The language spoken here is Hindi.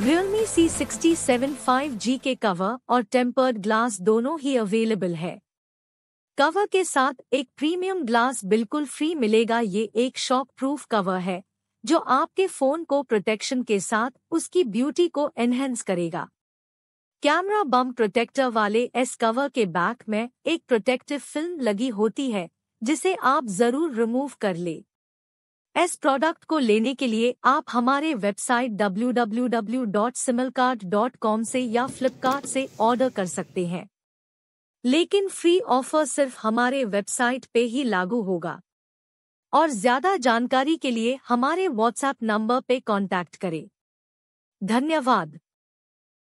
Realme C67 5G के कवर और टेम्पर्ड ग्लास दोनों ही अवेलेबल है। कवर के साथ एक प्रीमियम ग्लास बिल्कुल फ्री मिलेगा, ये एक शॉक प्रूफ कवर है, जो आपके फ़ोन को प्रोटेक्शन के साथ उसकी ब्यूटी को एनहेंस करेगा। कैमरा बम प्रोटेक्टर वाले एस कवर के बैक में एक प्रोटेक्टिव फ़िल्म लगी होती है, जिसे आप ज़रूर रिमूव कर ले। इस प्रोडक्ट को लेने के लिए आप हमारे वेबसाइट www.similcart.com से या फ्लिपकार्ट से ऑर्डर कर सकते हैं। लेकिन फ्री ऑफ़र सिर्फ़ हमारे वेबसाइट पे ही लागू होगा। और ज़्यादा जानकारी के लिए हमारे व्हाट्सएप नंबर पे कांटेक्ट करें। धन्यवाद।